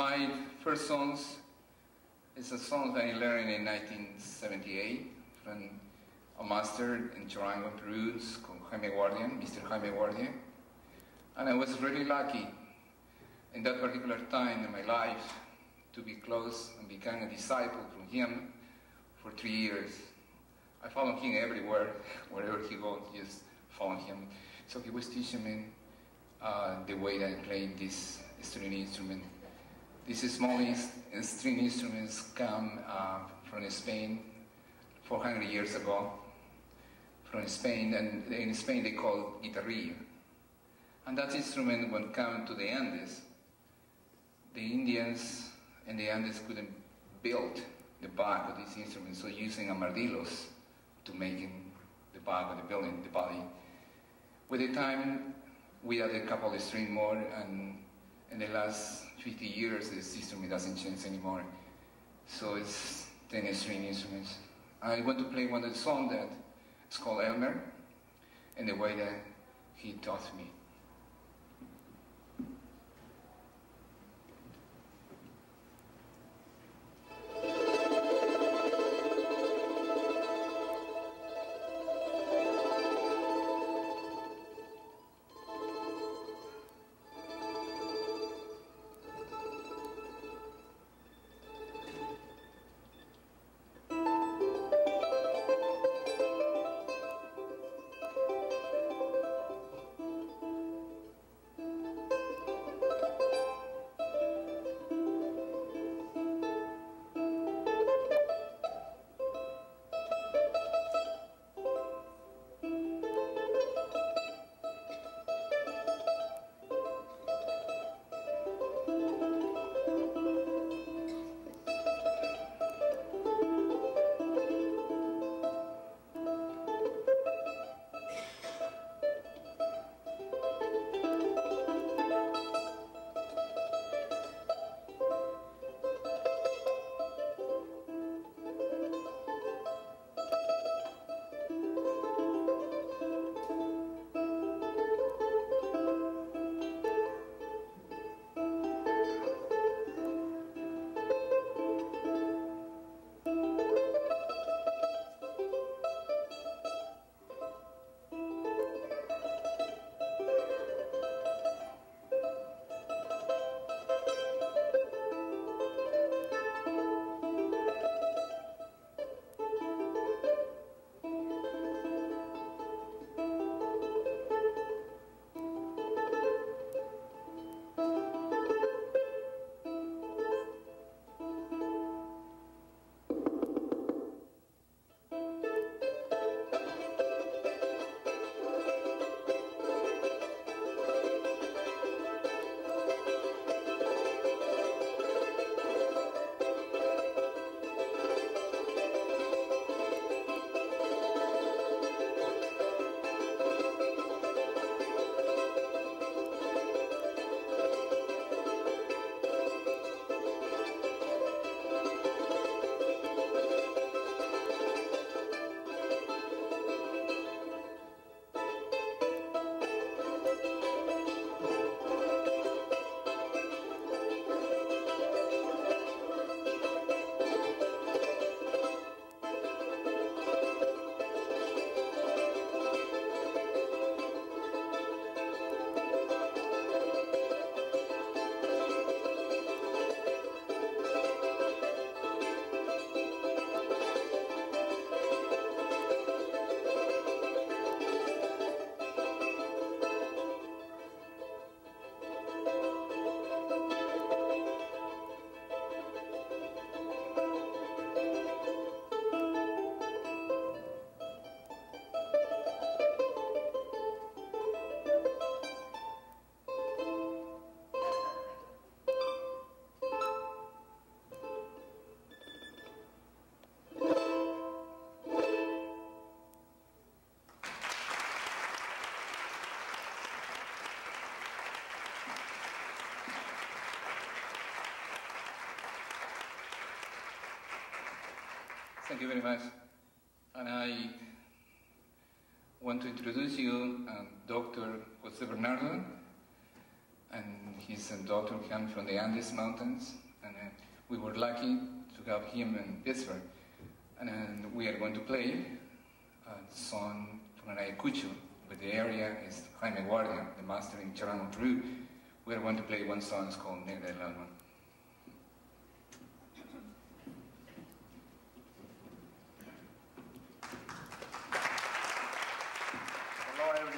My first songs is a song that I learned in 1978 from a master in Charango, Peru, called Jaime Guardia, Mr. Jaime Guardia. And I was really lucky in that particular time in my life to be close and become a disciple from him for three years. I followed him everywhere, wherever he goes, just follow him. So he was teaching me uh, the way that I played this string instrument. These small string instruments come uh, from Spain 400 years ago, from Spain, and in Spain they call guitarrillo. And that instrument, when come to the Andes, the Indians and the Andes couldn't build the back of this instrument, so using armadillos to making the back of the building, the body. With the time, we added a couple of strings more, and in the last 50 years, the instrument doesn't change anymore. So it's 10 string instruments. I want to play one of the songs that is called Elmer, and the way that he taught me. Thank you very much. And I want to introduce you um, Dr. Jose Bernardo. and he's a doctor come from the Andes Mountains, and uh, we were lucky to have him in Pittsburgh. And we are going to play a song from Ayacucho, but the area is Jaime Guardia, the master in Charango, Peru. We are going to play one song called Negra del.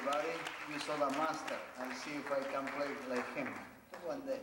Everybody, you saw the master. I'll see if I can play like him. One day.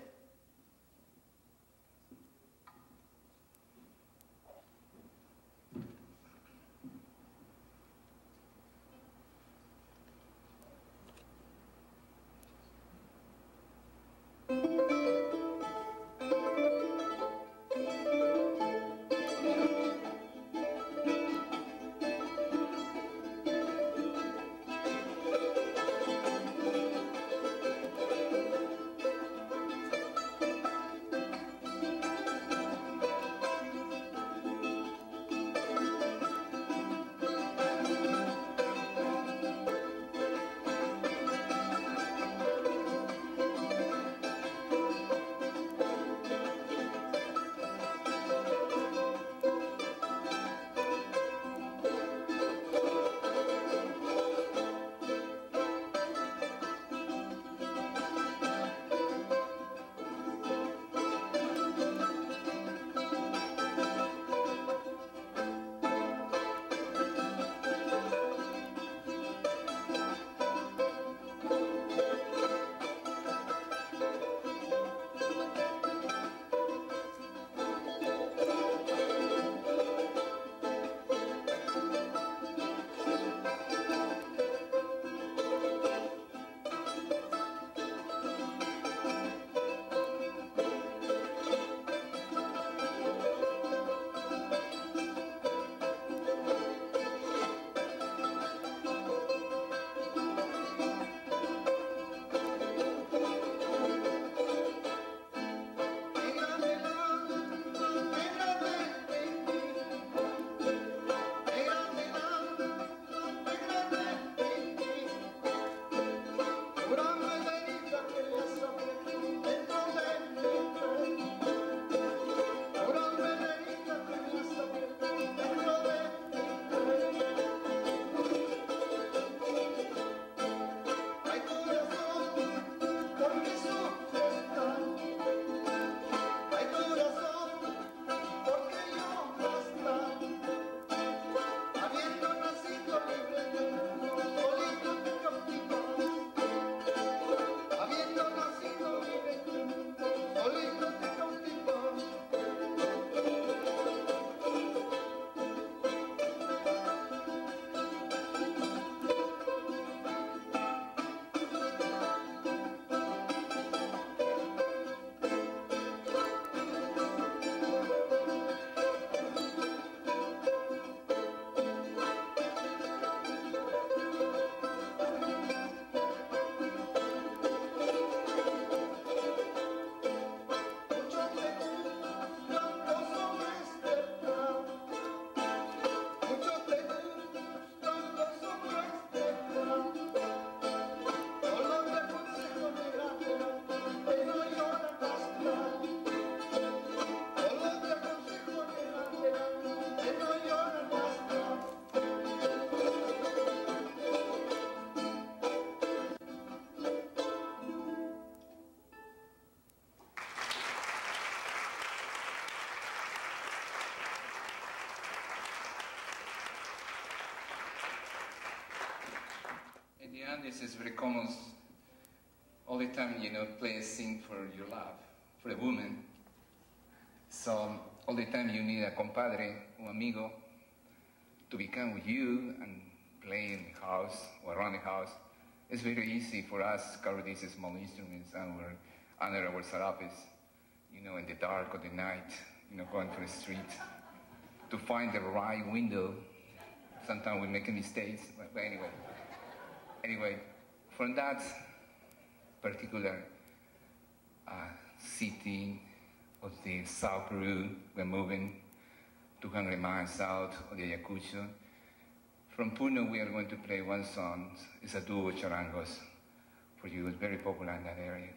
This is very common. All the time, you know, play a scene for your love, for a woman. So all the time you need a compadre, un amigo, to become with you and play in the house or around the house. It's very easy for us carry these small instruments and we're under our sarapes, you know, in the dark or the night, you know, going through the street to find the right window. Sometimes we make mistakes, but anyway. Anyway, from that particular uh, city of the South Peru, we're moving 200 miles south of the Ayacucho. From Puno, we are going to play one song. It's a duo charangos for you. It's very popular in that area.